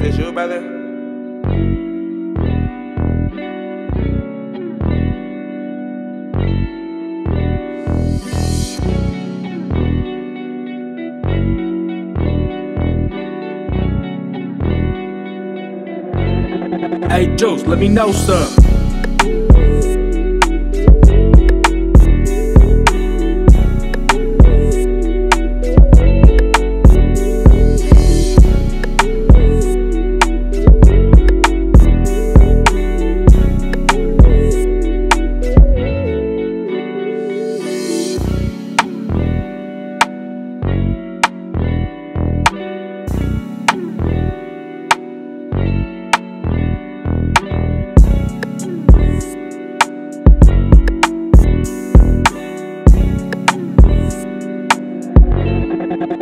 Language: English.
This you? Hey, Juce, let me know some.